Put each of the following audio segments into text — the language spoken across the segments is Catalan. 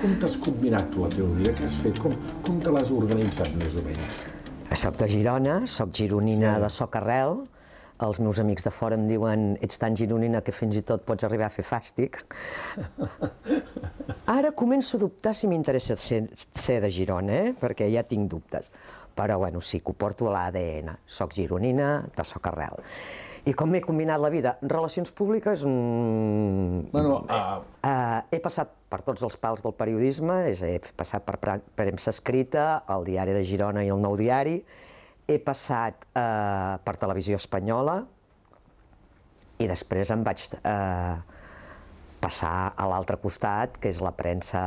Com t'has combinat tu la teva vida? Què has fet? Com, com te l'has organitzat, més o menys? Soc de Girona, soc gironina Sí. de soc arrel. Els meus amics de fora em diuen ets tan gironina que fins i tot pots arribar a fer fàstic. Ara començo a dubtar si m'interessa ser, ser de Girona, eh? perquè ja tinc dubtes. Però bueno, sí que ho porto a l'ADN. Soc gironina de soc arrel. I com m'he combinat la vida? Relacions públiques... Mm, Bueno, uh, Uh, he passat per tots els pals del periodisme, és, he passat per premsa escrita, el Diari de Girona i el Nou Diari, he passat uh, per Televisió Espanyola i després em vaig uh, passar a l'altre costat, que és la premsa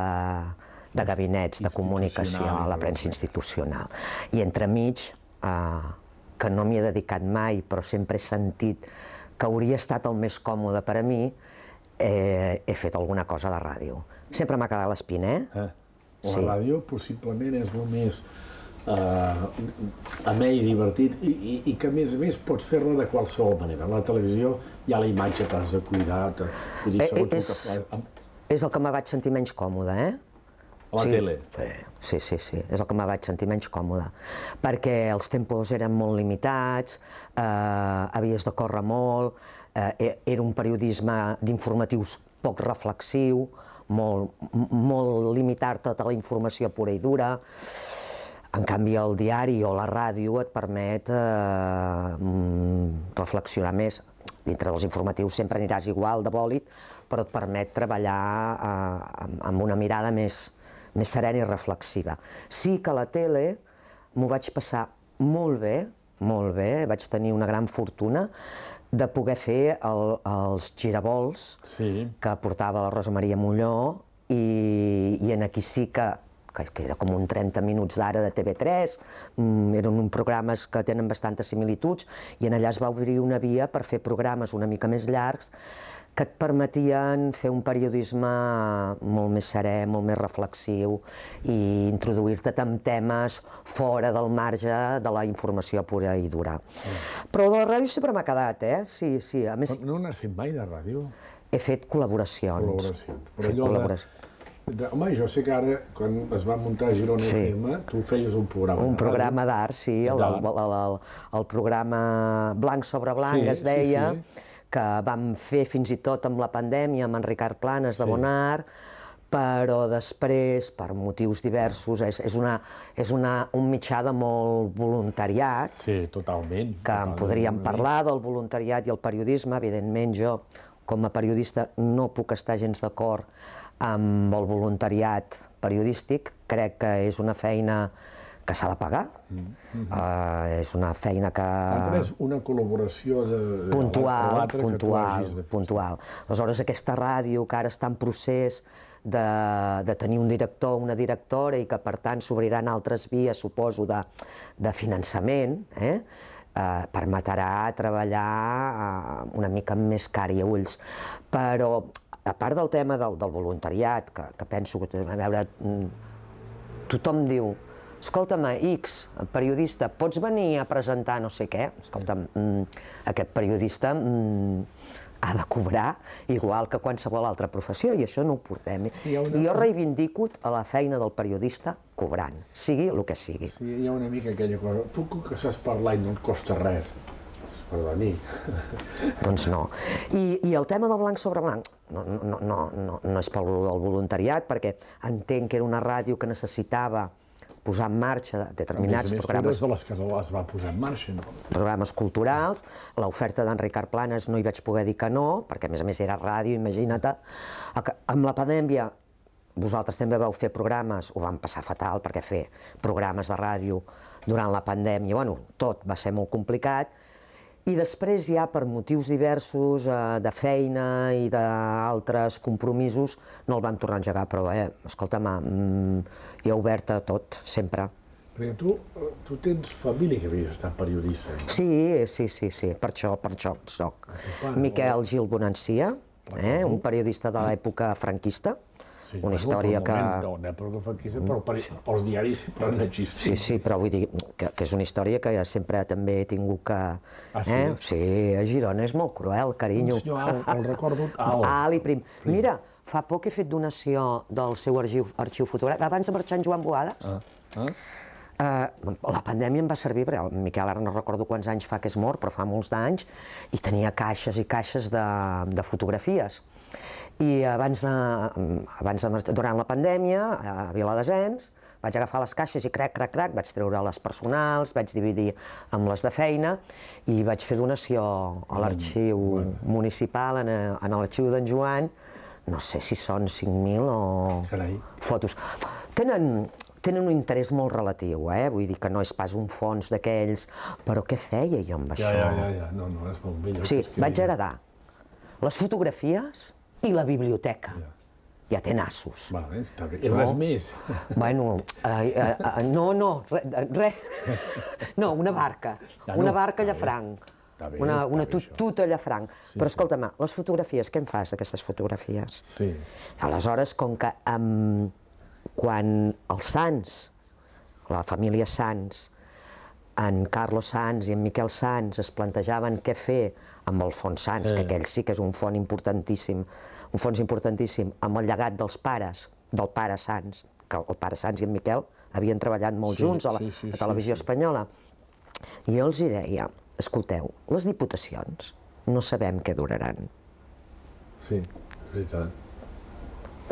de gabinets, de comunicació, la premsa institucional. I entremig, uh, que no m'hi he dedicat mai, però sempre he sentit que hauria estat el més còmode per a mi, eh, he fet alguna cosa de ràdio. Sempre m'ha quedat l'espina, eh? eh? La Sí. ràdio possiblement és el més uh, amè i divertit i, i, i que a més a més pots fer-la de qualsevol manera. La televisió ja la imatge t'has de cuidar, te, vull dir, Eh, el és- que És el que me vaig sentir menys còmode, eh? A la sí, tele. Sí, sí, sí, és el que me vaig sentir menys còmode, perquè els tempos eren molt limitats, eh, havies de córrer molt, eh, era un periodisme d'informatius poc reflexiu, molt, molt limitar-te a la informació pura i dura, en canvi, el diari o la ràdio et permet eh, mm, reflexionar més. Dintre dels informatius sempre aniràs igual de bòlit, però et permet treballar eh, amb, amb una mirada més, més serena i reflexiva. Sí que la tele m'ho vaig passar molt bé, molt bé, vaig tenir una gran fortuna de poder fer el, els girabols Sí. que portava la Rosa Maria Molló i, i en aquí sí que, que, que era com un 30 minuts d'ara de TV3, mm, eren uns programes que tenen bastantes similituds i en allà es va obrir una via per fer programes una mica més llargs que et permetien fer un periodisme molt més serè, molt més reflexiu i introduir-te en temes fora del marge de la informació pura i dura. Però de la ràdio sempre m'ha quedat, eh? Sí, sí. A més, No n'has fet mai de ràdio? he fet col·laboracions. Col·laboracions. Fet allò col·laboracions. De, home, jo sé que ara, quan es va muntar a Girona Sí. FM, tu feies un programa Un programa d'art, sí, el, el, el, el, el programa Blanc sobre Blanc Sí, es sí, deia, sí. Que vam fer fins i tot amb la pandèmia amb en Ricard Planes de Sí. Bonar, però després, per motius diversos, és, és, una, és una, un mitjà de molt voluntariat, Sí, totalment. que en podríem parlar del voluntariat i el periodisme. Evidentment, jo, com a periodista, no puc estar gens d'acord amb el voluntariat periodístic. Crec que és una feina que s'ha de pagar. Uh, és una feina que... L'altre és una col·laboració de, de puntual, tu puntual, de puntual. Aleshores, aquesta ràdio que ara està en procés de, de tenir un director o una directora i que, per tant, s'obriran altres vies, suposo, de, de finançament, eh? eh, permetrà treballar eh, una mica amb més cara i ulls. Però, a part del tema del, del voluntariat, que, que penso que, a veure, mm, tothom diu escolta'm, X, periodista, pots venir a presentar no sé què? Escolta'm, mm, aquest periodista mm, ha de cobrar igual que qualsevol altra professió i això no ho portem. Sí, una- I jo reivindico a la feina del periodista cobrant, sigui el que sigui. Sí, hi ha una mica aquella cosa. Tu que saps parlar i no et costa res. Perdoni. Doncs no. I, I el tema del blanc sobre blanc no, no, no, no, no, no és pel del voluntariat, perquè entenc que era una ràdio que necessitava posar en marxa determinats a més, a més, programes tu eres de les que les va posar en marxa, no? programes culturals, l'oferta d'en Ricard Planes no hi vaig poder dir que no, perquè a més a més era ràdio, imagina't. A Amb la pandèmia, vosaltres també vau fer programes, ho vam passar fatal, perquè fer programes de ràdio durant la pandèmia, bueno, tot va ser molt complicat, i després ja per motius diversos, eh, de feina i d'altres compromisos, no el vam tornar a engegar, però eh, escolta'm, mm, jo oberta a tot, sempre. Perquè tu, tu tens família que havia estat periodista. no? Sí, sí, sí, sí, per això, per això soc. pare, Miquel Gil Bonancia, eh, un periodista de l'època franquista, Sí, una història que... moment, no, franquista, però per, els diaris sempre han existit. Sí, sí, però vull dir que, que és una història que ja sempre també he tingut que... Ah, sí? Eh? Sí, a Girona és molt cruel, carinyo. Un senyor alt, el recordo alt. Alt i prim. Mira, fa poc he fet donació del seu arxiu, arxiu fotogràfic, abans de marxar en Joan Boada, Ah, ah, Eh, la pandèmia em va servir, perquè el Miquel ara no recordo quants anys fa que és mort, però fa molts d'anys, i tenia caixes i caixes de, de fotografies. I abans de, abans de, durant la pandèmia, a Viladesens, vaig agafar les caixes i crac, crac, crac, vaig treure les personals, vaig dividir amb les de feina i vaig fer donació a l'arxiu municipal, en, en l'arxiu d'en Joan, no sé si són 5.000 o Carai. fotos. Tenen, tenen un interès molt relatiu, eh? vull dir que no és pas un fons d'aquells, però què feia jo amb ja, això? ja, ja, ja, no, no, és molt millor. Que vaig heredar les fotografies i la biblioteca. Ja. Ja té nassos. Vale, està bé. I res més. Bueno, eh, eh, eh, no, no, res. Re. No, una barca. Ja una barca. Llafranc. Està bé, Una, una tut- tuta Llafranc. Sí, Però sí. escolta'm, les fotografies, què en fas d'aquestes fotografies? Sí. Aleshores, com que um, quan els Sants, la família Sants, en Carlos Sanz i en Miquel Sanz es plantejaven què fer amb el fons Sanz, Sí. que aquell sí que és un fons importantíssim, un fons importantíssim, amb el llegat dels pares, del pare Sanz, que el pare Sanz i en Miquel havien treballat molt Sí, junts a la, sí, sí, a sí, Televisió sí. Espanyola. I jo els hi deia, escolteu, les diputacions no sabem què duraran. Sí, és veritat.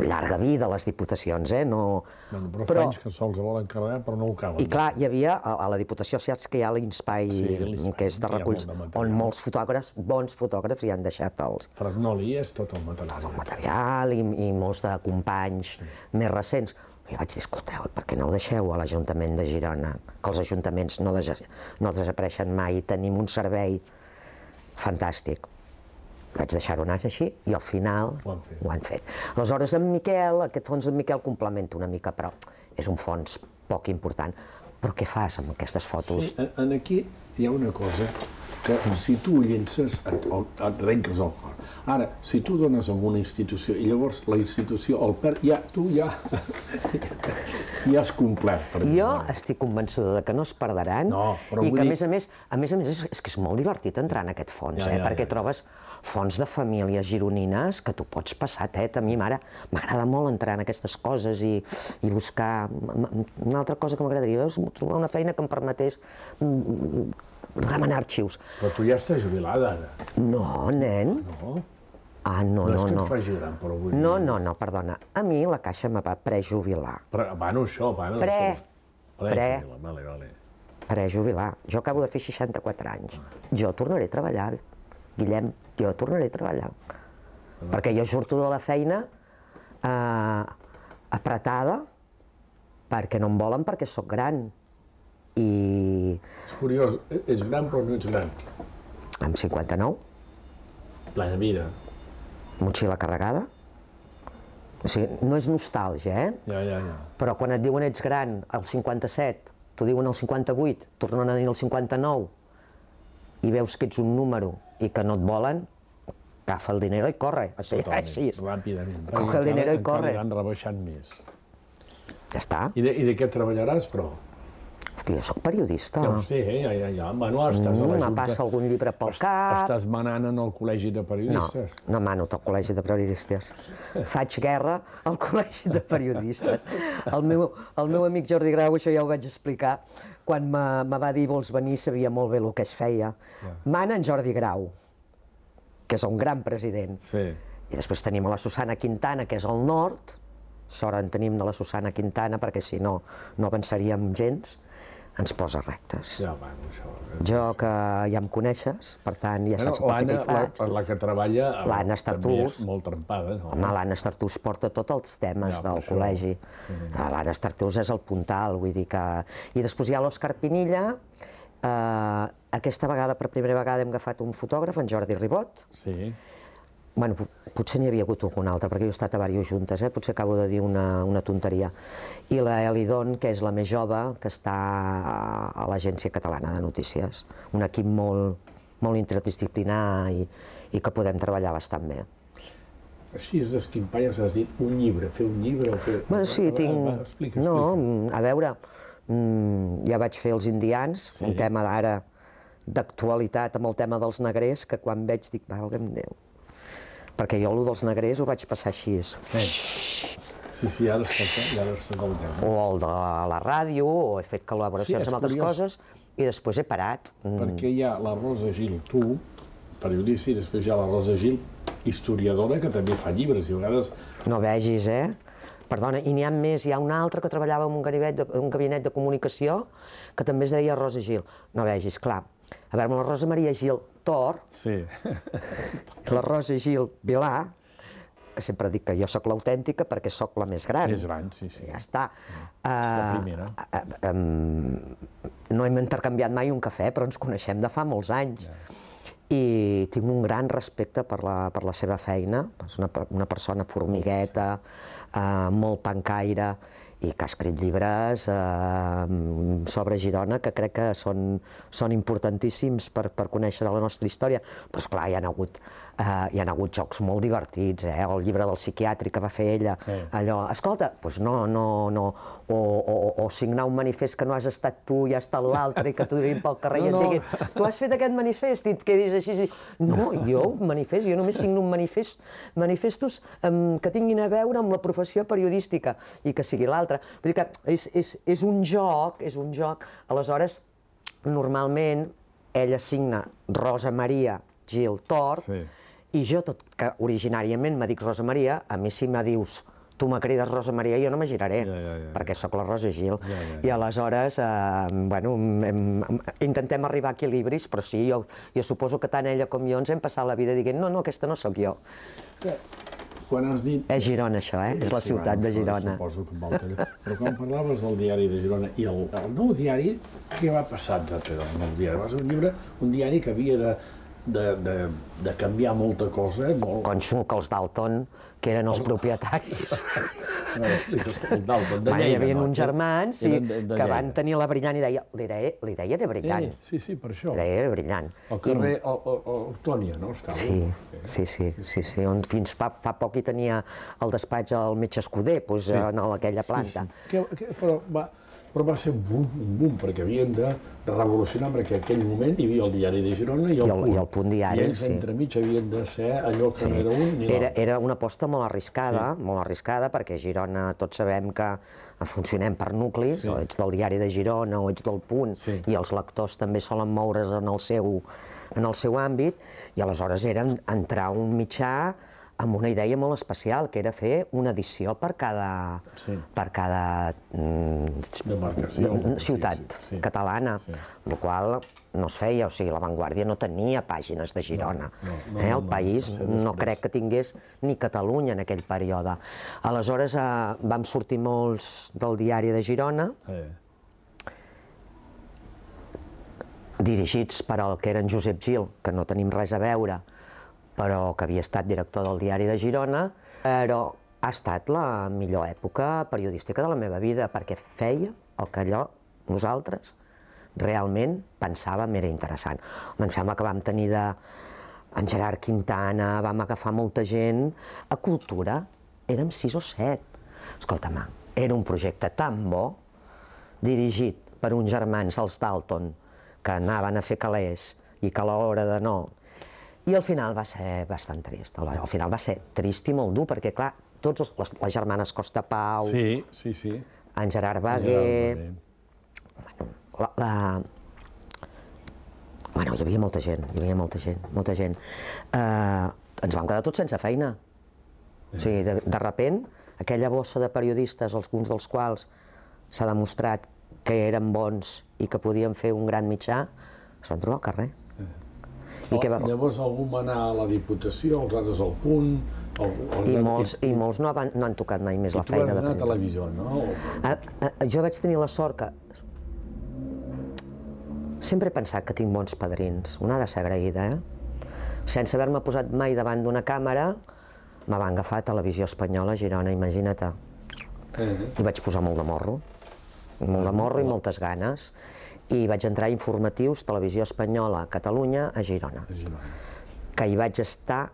Llarga vida les diputacions, eh? No... Bueno, però, però... fa anys que sols volen carregar, però no ho acaben. I clar, hi havia, a, a la Diputació saps que hi ha l'Inspai, Sí, que és de hi ha recull, molt de material. on molts fotògrafs, bons fotògrafs, hi han deixat els Fragnoli és tot el material. material i, i molts de companys més recents. Jo vaig dir, escolteu, per què no ho deixeu a l'Ajuntament de Girona? Que els ajuntaments no, des no desapareixen mai i tenim un servei fantàstic. Vaig deixar-ho anar així i al final Ho han fet. ho han fet. Aleshores, en Miquel, aquest fons d'en Miquel complementa una mica, però és un fons poc important. Però què fas amb aquestes fotos? Sí, en- aquí hi ha una cosa que si tu ho llences et, et renques el cor. Ara, si tu dones a una institució i llavors la institució el perd, ja, tu ja, ja has complert. Per Jo estic convençuda de que no es perdran No, però i que, a dir- més a més, a més a més, és, és que és molt divertit entrar en aquest fons, Ja, eh? ja, perquè ja. trobes fons de famílies gironines que tu pots passar tet. A mi, mare, m'agrada molt entrar en aquestes coses i, i buscar... Una altra cosa que m'agradaria és trobar una feina que em permetés mm, remenar arxius. Però tu ja estàs jubilada, ara. No, nen. No? Ah, no, No, és no, que no. et faci gran, però vull No, dir... no, no, perdona. A mi la caixa me va prejubilar. Però, bueno, això, bueno... Pre. això. Pre. Pre. Vale, vale. prejubilar. Jo acabo de fer 64 anys. Jo tornaré a treballar, Guillem, jo tornaré a treballar. Perquè jo surto de la feina eh, apretada perquè no em volen perquè sóc gran. I És curiós, e- ets gran però no ets gran. amb 59, Plena vida. motxilla carregada, o sigui, no és nostàlgia, eh? Ja, ja, ja. Però quan et diuen ets gran al 57, t'ho diuen al 58, tornen a dir al 59, i veus que ets un número i que no et volen, agafa el dinero i corre. O sigui, Totalment, així és. Ràpidament. Coge el dinero i corre. Encara rebaixant més. Ja està. I de, I de què treballaràs, però? Hosti, jo sóc periodista. Ja ho sé, eh? ja, ja, ja. Bueno, estàs a la Mm, Junta... passa algun llibre pel Est- cap. Estàs manant en el col·legi de No, periodistes. no mano al col·legi de periodistes. Faig guerra al col·legi de periodistes. El meu, el meu amic Jordi Grau, això ja ho vaig explicar, quan me, me va dir vols venir sabia molt bé el que es feia. Mana en Jordi Grau, que és un gran president. Sí. I després tenim a la Susana Quintana, que és al nord, sort en tenim de la Susana Quintana, perquè si no, no avançaríem gens, ens posa rectes. Ja, bueno, això... Jo, que ja em coneixes, per tant, ja saps Bueno, el que hi faig. la, la que treballa... L'Anna també Estartús. és molt trempada, no? Home, l'Anna Estartús porta tots els temes Ja, del això. col·legi. Ah, L'Anna Estartús és el puntal, vull dir que... I després hi ha l'Òscar Pinilla, eh, aquesta vegada, per primera vegada, hem agafat un fotògraf, en Jordi Ribot. Sí. Bueno, po- potser n'hi havia hagut algun altre, perquè jo he estat a diversos juntes, eh? potser acabo de dir una, una tonteria. I la Elidon, que és la més jove, que està a, a l'Agència Catalana de Notícies. Un equip molt, molt interdisciplinar i, i que podem treballar bastant bé. Així d'esquimpalles has dit un llibre, fer un llibre o fer... Bueno, sí, Va, tinc... Va, explica, no, explica. mm, a veure, mm, ja vaig fer els indians, Sí. un tema d'ara d'actualitat amb el tema dels negrers, que quan veig dic, valga'm Déu. Perquè jo el dels negrers ho vaig passar així. Sí, sí, ara i ara es toca el tema. O el de la ràdio, o he fet col·laboracions Sí, amb altres curiós. coses, i després he parat. Mm. Perquè hi ha la Rosa Gil, tu, periodista, i després hi ha la Rosa Gil, historiadora, que també fa llibres, i a vegades... No vegis, eh? Perdona, i n'hi ha més, hi ha un altre que treballava en un gabinet, de, un gabinet de comunicació que també es deia Rosa Gil. No vegis, clar. A veure, la Rosa Maria Gil Tor, Sí. la Rosa Gil Vilà, que sempre dic que jo sóc l'autèntica perquè sóc la més gran. És gran, sí, sí. Ja està. La Uh, primera. uh, um, no hem intercanviat mai un cafè, però ens coneixem de fa molts anys. I tinc un gran respecte per la, per la seva feina. És una, una persona formigueta, uh, molt pancaire, i que ha escrit llibres uh, sobre Girona que crec que són, són importantíssims per, per conèixer la nostra història. Però, esclar, hi ha hagut, uh, hi ha hagut jocs molt divertits, eh? el llibre del psiquiàtric que va fer ella, Sí. allò, escolta, doncs no, no, no, o, o, o signar un manifest que no has estat tu i ha estat l'altre i que t'ho diguin pel carrer No, i et no. diguin, tu has fet aquest manifest i et quedis així, i... no, jo un manifest, jo només signo un manifest, manifestos um, que tinguin a veure amb la professió periodística i que sigui l'altre. Vull dir que és, és, és un joc, és un joc, aleshores, normalment, ella signa Rosa Maria Gil Tor, Sí. I jo, tot que originàriament me dic Rosa Maria, a mi si me dius tu me crides Rosa Maria, jo no me giraré, Ja, ja, ja. perquè sóc la Rosa Gil. Ja, ja, ja. I aleshores, eh, bueno, hem, hem, intentem arribar a equilibris, però sí, jo, jo suposo que tant ella com jo ens hem passat la vida dient no, no, aquesta no sóc jo. Que, quan has dit... És Girona, això, eh? És la Sí, ciutat bueno, de Girona. Suposo que altre. Però quan parlaves del diari de Girona i el, el nou diari, què va passar exactament el nou diari? Va ser un llibre, un diari que havia de, de, de, de canviar molta cosa, eh? molt... Conxo que els Dalton, que eren els propietaris. No, el Dalton, de Bueno, hi Lleida, havia no? uns germans sí, de, de que van Lleida. tenir la brillant idea, li deia, li deia era brillant, Eh, sí, sí, per això. li deia era brillant. Al carrer o, o, o, Tònia, no? Estava. Sí, sí, sí, sí, sí, on fins fa, fa poc hi tenia el despatx el metge Escuder, doncs, sí. en aquella planta. Que, que, però, va, però va ser un boom, un boom, perquè havien de, de revolucionar, perquè en aquell moment hi havia el diari de Girona i el, I el- i el Punt Diari, I ells sí. entremig havien de ser allò que no era un ni Era, era una aposta molt arriscada, molt arriscada, perquè Girona tots sabem que funcionem per nuclis, Sí. o ets del diari de Girona o ets del Punt, Sí. i els lectors també solen moure's en el seu, en el seu àmbit, i aleshores era entrar un mitjà amb una idea molt especial, que era fer una edició per cada, Sí. per cada mm, mm, ciutat sí, sí. catalana, el qual no es feia, o sigui, la Vanguardia no tenia pàgines de Girona. no, no, eh? El no, país no crec que tingués ni Catalunya en aquell període. Aleshores eh, vam sortir molts del diari de Girona, Eh, dirigits per al que era en Josep Gil, que no tenim res a veure, però que havia estat director del diari de Girona, però ha estat la millor època periodística de la meva vida, perquè feia el que allò nosaltres realment pensàvem era interessant. Em sembla que vam tenir de en Gerard Quintana, vam agafar molta gent a cultura, érem sis o set. Escolta'm, era un projecte tan bo, dirigit per uns germans, els Dalton, que anaven a fer calés i que a l'hora de no... I al final va ser bastant trist. Al al final va ser trist i molt dur, perquè, clar, tots els, les, les germanes Costa Pau, sí, sí, sí. en Gerard Baguer, bé. la, la... Bueno, hi havia molta gent, hi havia molta gent, molta gent. Uh, ens vam quedar tots sense feina. O sigui, de, de repent, aquella bossa de periodistes, alguns dels quals s'ha demostrat que eren bons i que podien fer un gran mitjà, es van trobar al carrer. I, que va, Llavors algú va anar a la Diputació, els altres al punt... El, el, i, molts, i molts no, van, no han tocat mai més i la tu feina vas de anar a televisió, no? Ah, ah, jo vaig tenir la sort que... Sempre he pensat que tinc bons padrins. Una ha de ser agraïda, eh? Sense haver-me posat mai davant d'una càmera, me van agafar a Televisió Espanyola a Girona, imagina't. Eh, I vaig posar molt de morro. Molt de morro i moltes ganes. I vaig entrar a informatius, Televisió Espanyola, Catalunya, a Girona. a Girona. Que hi vaig estar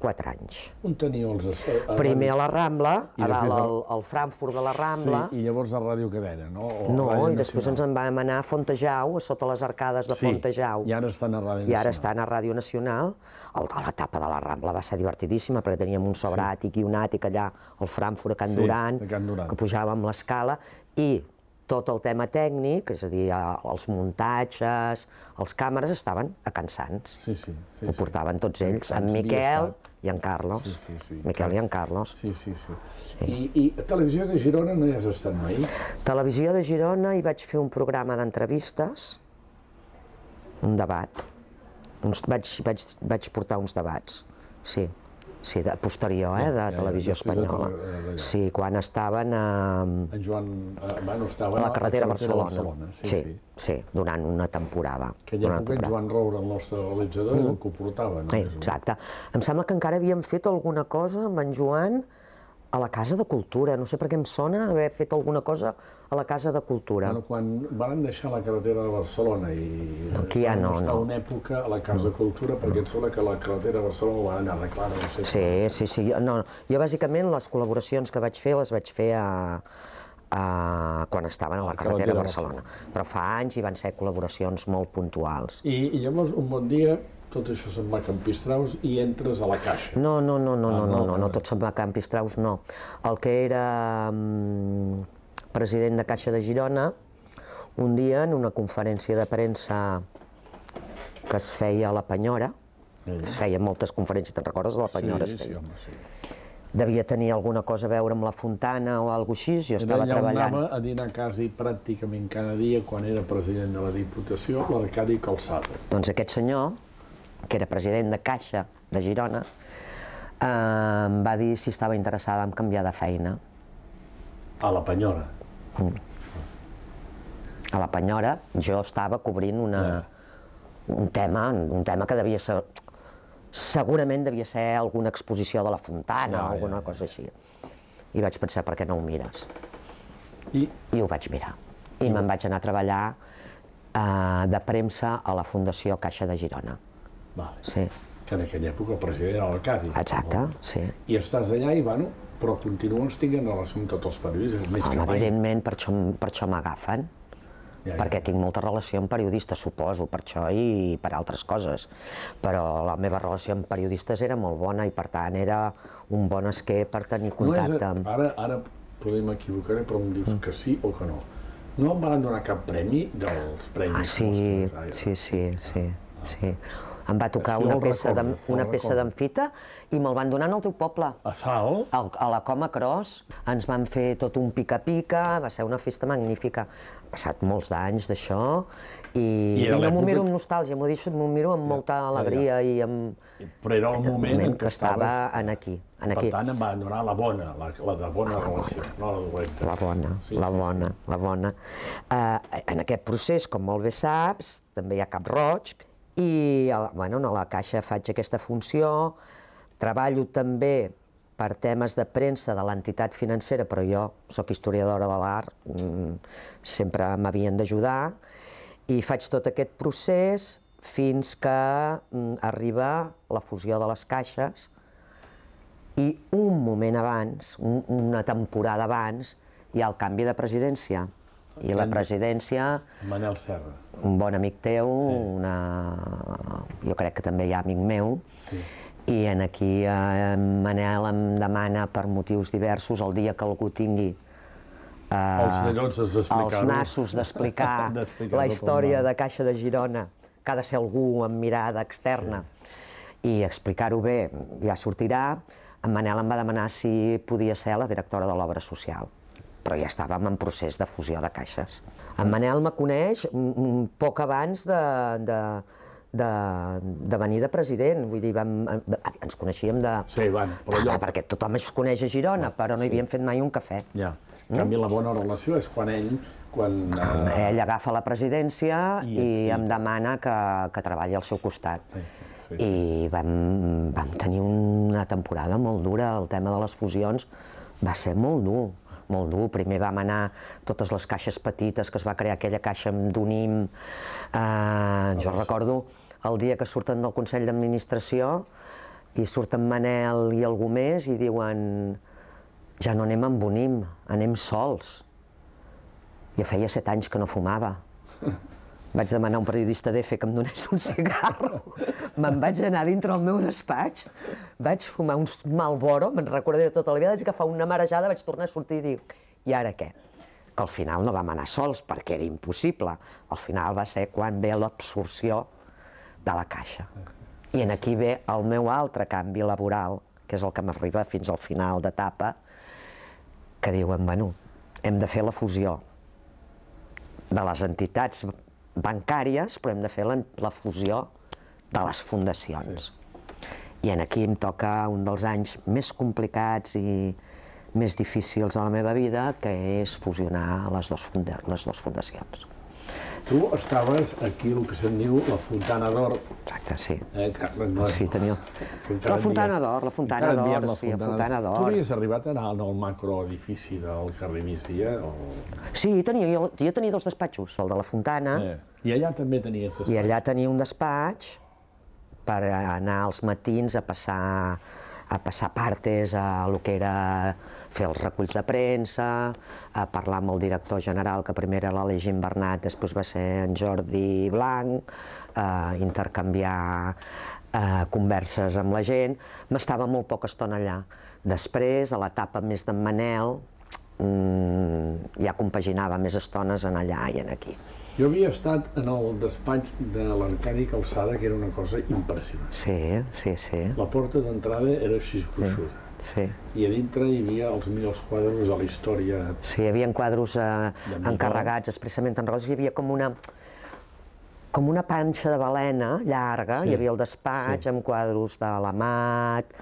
4 anys. On teníeu els... A, a Primer a la Rambla, a dalt al, al Frankfurt de la Rambla, Sí, i llavors a Ràdio Cadena, no? O no, i després ens Nacional. en vam anar a Fontejau, a sota les arcades de Fontejau. i ara estan a Ràdio I ara Nacional. estan a Ràdio Nacional. El de l'etapa de la Rambla va ser divertidíssima perquè teníem un sobràtic i un àtic allà al Frankfurt, a Can Sí, Duran, a Can Duran. que pujàvem l'escala i tot el tema tècnic, és a dir, els muntatges, els càmeres, estaven a Can Sants. Sí, sí. sí, Ho sí. portaven tots ells, en Miquel i en Carlos. Sí, sí, sí. Miquel i en Carlos. Sí, sí, sí. I, I a Televisió de Girona no hi has estat mai? Televisió de Girona hi vaig fer un programa d'entrevistes, un debat. Uns, vaig, vaig, vaig portar uns debats, sí. Sí, de, posterior, eh, de ja, ja, Televisió de Espanyola. d'allò. Sí, quan estaven a, En Joan, eh, bueno, estava a la carretera a Barcelona. sí, sí. sí, durant una temporada. Aquella durant època en. Joan Roura, el nostre realitzador, mm. el que ho portava, no? Sí, exacte. Em sembla que encara havíem fet alguna cosa amb en Joan a la Casa de Cultura. No sé per què em sona haver fet alguna cosa a la Casa de Cultura. Bueno, quan van deixar la carretera de Barcelona i Aquí ja no, no. una època a la Casa de Cultura, perquè em sembla que la carretera de Barcelona ho van arreglar, no sé. Sí, sí, sí. Jo, no, jo bàsicament les col·laboracions que vaig fer les vaig fer a, a, quan estaven a la carretera de Barcelona. Però fa anys i van ser col·laboracions molt puntuals. I, I llavors, un bon dia, tot això se'n va a Campistraus i entres a la caixa. No, no, no, no, Ah, no, no, no, no, tot se'n va a Camp Pistraus, no. El que era mm, president de Caixa de Girona, un dia en una conferència de premsa que es feia a la Penyora, es feien moltes conferències, te'n recordes de la Penyora? sí, sí, feia? home, sí. Devia tenir alguna cosa a veure amb la Fontana o alguna així, jo estava Allà treballant. anava a dinar quasi pràcticament cada dia, quan era president de la Diputació, l'Arcadi Calçada. Doncs aquest senyor, que era president de Caixa de Girona, eh, em va dir si estava interessada en canviar de feina. A la Penyora. a la Penyora, jo estava cobrint una, un tema, un tema que devia ser, segurament devia ser alguna exposició de la Fontana o alguna ja, cosa així. I vaig pensar, per què no ho mires? I I ho vaig mirar. I me'n vaig anar a treballar eh, de premsa a la Fundació Caixa de Girona. Vale, Sí, que en aquella època el president era l'Arcadi. exacte, sí. I estàs allà i, bueno, però continuen tenint relació amb tots els periodistes, més Home, que mai. evidentment, per això, per això m'agafen. Ja, ja. perquè tinc molta relació amb periodistes, suposo, per això i per altres coses. Però la meva relació amb periodistes era molt bona i, per tant, era un bon esquer per tenir No és, contacte ara, ara podem m'equivocaré, però em dius que sí o que no. No em van donar cap premi dels premis? Ah, sí, ai, sí, sí, sí, sí. Em va tocar una peça, recordo, una peça d'amfita i me'l van donar en el teu poble. A Sal, Al, a la Coma Cross ens van fer tot un pica-pica, va ser una festa magnífica. Han passat molts d'anys d'això i, I I, no m'ho miro amb nostàlgia, m'ho miro amb molta alegria i amb però era el moment en que estava en aquí. En Per aquí. tant, em va donar la bona, la, la de bona relació, no la dolenta. La bona, Sí, la sí, bona, la bona. Uh, en aquest procés, com molt bé saps, també hi ha cap roig, i bueno, a la Caixa faig aquesta funció, treballo també per temes de premsa de l'entitat financera, però jo sóc historiadora de l'art, mm, sempre m'havien d'ajudar, i faig tot aquest procés fins que mm, arriba la fusió de les caixes, i un moment abans, un, una temporada abans, hi ha el canvi de presidència. I la presidència, Manel Serra. Un bon amic teu, una... jo crec que també hi ha amic meu, Sí. i en aquí eh, Manel em demana per motius diversos el dia que algú tingui eh, Els els nassos d'explicar la història de Caixa de Girona, que ha de ser algú amb mirada externa, i explicar-ho bé ja sortirà, en Manel em va demanar si podia ser la directora de l'obra social. Però ja estàvem en procés de fusió de caixes. En Manel me coneix mm, mm, poc abans de, de, de, de venir de president, vull dir, vam, eh, ens coneixíem de... Sí, bueno, però allò... Ah, perquè tothom es coneix a Girona, però no hi havíem fet mai un cafè. Ja. En canvi, la bona relació és quan ell, quan... eh, Ell agafa la presidència I- i, i- em demana que, que treballi al seu costat. Sí, sí, I vam, vam tenir una temporada molt dura, el tema de les fusions va ser molt dur, molt dur. Primer vam anar totes les caixes petites, que es va crear aquella caixa amb d'unim. Eh, jo recordo el dia que surten del Consell d'Administració i surt en Manel i algú més i diuen ja no anem amb Bonim, anem sols. Ja feia set anys que no fumava. Vaig demanar a un periodista d'EFE que em donés un cigarro. Me'n vaig anar dintre el meu despatx, vaig fumar un Malboro, me'n recordaré tota la vida, vaig agafar una marejada, vaig tornar a sortir i dir, i ara què? Que al final no vam anar sols, perquè era impossible. Al final va ser quan ve l'absorció de la caixa. I en aquí ve el meu altre canvi laboral, que és el que m'arriba fins al final d'etapa, que diuen, bueno, hem de fer la fusió de les entitats bancàries, però hem de fer la, la fusió de les fundacions. Sí. I en aquí em toca un dels anys més complicats i més difícils de la meva vida, que és fusionar les dues, les dues fundacions. Tu estaves aquí, el que se'n diu, la Fontana d'Or. Exacte, sí. Eh, que, no, sí, tenia... La Fontana d'Or, la Fontana d'Or, sí, la Fontana d'Or. Tu havies arribat a anar al macroedifici del carrer Migdia? O... Sí, tenia, jo, jo tenia dos despatxos, el de la Fontana... Eh. I allà també tenies despatx? I allà tenia un despatx per anar als matins a passar a passar partes a lo que era fer els reculls de premsa, a parlar amb el director general, que primer era l'Alegin Bernat, després va ser en Jordi Blanc, a intercanviar eh, converses amb la gent. M'estava molt poca estona allà. Després, a l'etapa més d'en Manel, mmm, ja compaginava més estones en allà i en aquí. Jo havia estat en el despatx de l'Arcadi Calçada, que era una cosa impressionant. Sí, sí, sí. La porta d'entrada era així gruixuda. Sí. I a dintre hi havia els millors quadres de la història. Sí, hi havia quadros eh, encarregats expressament en roses. Hi havia com una, com una panxa de balena llarga, sí. hi havia el despatx sí. amb quadros de l'Amat,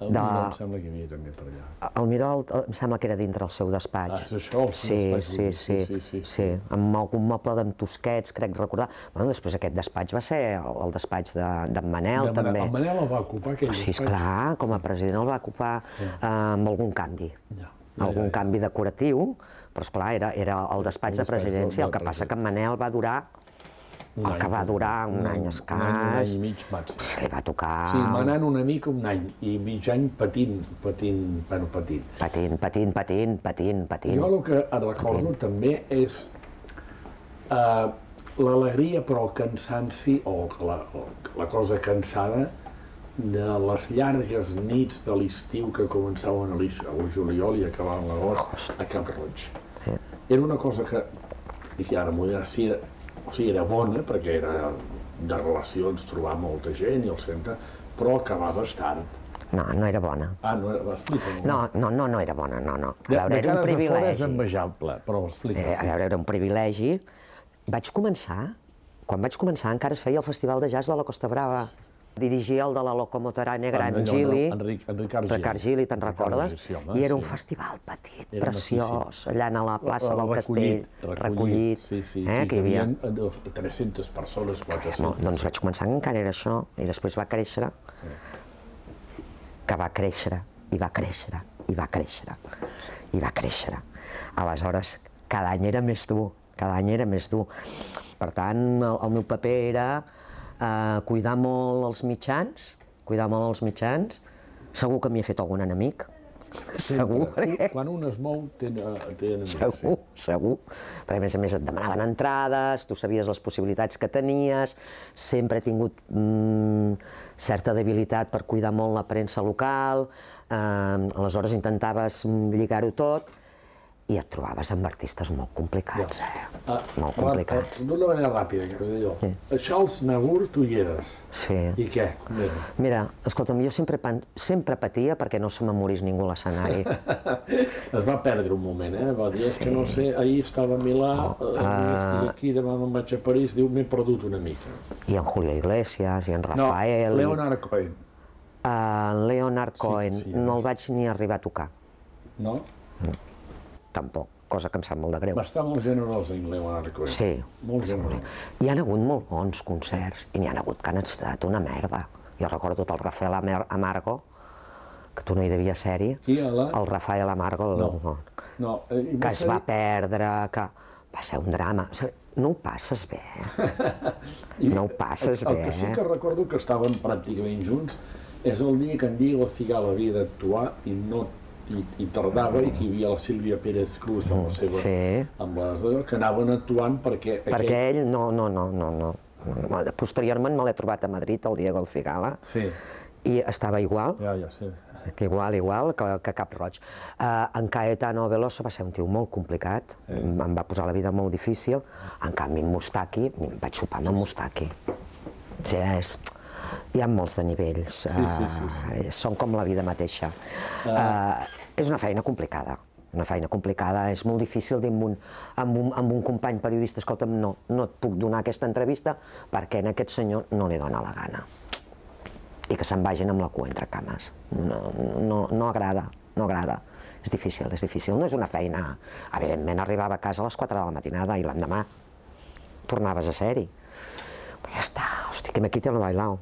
el de... Miró em sembla que hi havia també per allà. El Miró em sembla que era dintre el seu despatx. Ah, és això, el sí, despatx? Sí, sí, sí, sí, sí, amb algun moble d'en Tosquets, crec recordar. Bueno, després aquest despatx va ser el, el despatx d'en de, Manel, de també. El Manel el va ocupar, aquell sí, despatx? Sí, esclar, com a president el va ocupar sí. eh, amb algun canvi. Ja. Ja, algun ja, ja. canvi decoratiu, però esclar, era, era el despatx de presidència, el que passa que en Manel va durar un el any, que va durar un, un any escàs. Un any, un any i mig màxim. Li va tocar... Sí, manant una mica un any, i mig any patint, patint, bueno, patint. Patint, patint, patint, patint, patint. Jo el que et recordo patint. també és uh, l'alegria, però el cansanci, o la, o la cosa cansada, de les llargues nits de l'estiu que començaven al juliol i acabaven a l'agost a Cap Roig. Sí. Era una cosa que, i ara m'ho dirà, sí, o sigui, era bona perquè era de relacions trobar molta gent i el centre, però acabaves tard. No, no era bona. Ah, no era... Explica. No, no, no, no era bona, no, no. A veure, de, era un privilegi. és envejable, però explica. Eh, a veure, era un privilegi. Vaig començar, quan vaig començar encara es feia el Festival de Jazz de la Costa Brava dirigia el de la locomotora negra en Gili, Enric, Enric Argili, Ricard Gili, te'n recordes? Sí, home, I era un sí. festival petit, era preciós, allà a la plaça del Castell, recollit, recollit sí, sí, eh, que hi havia... 300 eh, persones, 400. No, doncs vaig començar encara era això, i després va créixer, que va créixer, i va créixer, i va créixer, i va créixer. Aleshores, cada any era més dur, cada any era més dur. Per tant, el, el meu paper era eh, cuidar molt els mitjans, cuidar molt els mitjans, segur que m'hi he fet algun enemic, Sí, segur. Perquè... Quan un es mou, té, té enemics. Segur, sí. segur. Perquè, a més a més, et demanaven entrades, tu sabies les possibilitats que tenies, sempre he tingut mm, certa debilitat per cuidar molt la premsa local, eh, aleshores intentaves lligar-ho tot, i et trobaves amb artistes molt complicats, ja. eh? Ah, molt complicats. D'una manera ràpida, que és allò. Sí. Charles Nagur tu hi eres. Sí. I què? Mira, Mira escolta'm, jo sempre, sempre patia perquè no se m'amorís ningú a l'escenari. es va perdre un moment, eh? Va dir, sí. que no sé, ahir estava a Milà, no. uh, estic aquí, demà me'n vaig a París, diu, m'he perdut una mica. I en Julio Iglesias, i en Rafael... No, Leonard Cohen. Uh, Leonard Cohen, sí, sí, no el vaig ni arribar a tocar. No? no tampoc, cosa que em sap molt de greu. Va estar molt generós en Leonard Cohen. Sí. Molt generós. Hi ha hagut molt bons concerts i n'hi ha hagut que han estat una merda. Jo recordo tot el Rafael Amargo, que tu no hi devies ser-hi. La? El Rafael Amargo. No. no. no. Eh, que es va perdre, que va ser un drama. No ho passes bé, eh? no ho passes el, bé, El que sí que recordo que estaven pràcticament junts és el dia que en Diego Cigala havia d'actuar i no i, i tardava i que hi havia la Sílvia Pérez Cruz amb la seva, Sí. amb les, que anaven actuant perquè, Perquè ell, no, no, no, no, no. Posteriorment me l'he trobat a Madrid, el Diego Cigala, Sí, i estava igual, ja, ja sé. igual, igual, que, que cap roig. Uh, en Caetano Veloso va ser un tio molt complicat, em va posar la vida molt difícil, en canvi en Mustaki, vaig sopar amb en Mustaki. O sigui, és, hi ha molts de nivells, sí, sí, eh, són com la vida mateixa. Uh, és una feina complicada, una feina complicada, és molt difícil dir amb un, amb un, amb un company periodista, escolta'm, no, no et puc donar aquesta entrevista perquè en aquest senyor no li dona la gana i que se'n vagin amb la cua entre cames. No, no, no agrada, no agrada. És difícil, és difícil. No és una feina... Evidentment, arribava a casa a les 4 de la matinada i l'endemà tornaves a ser-hi. Ja està, hosti, que me quite lo bailao.